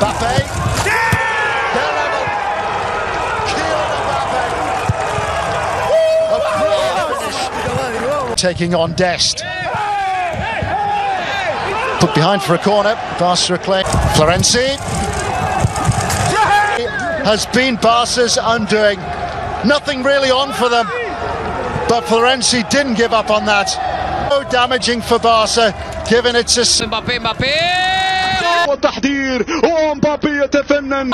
Mbappe. They're level. Kylian Mbappe. A brilliant finish. Taking on Dest. Put behind for a corner. Barca claim. Florenzi has been Barca's undoing. Nothing really on for them. But Florenzi didn't give up on that. So damaging for Barca, given it's a Hayır o an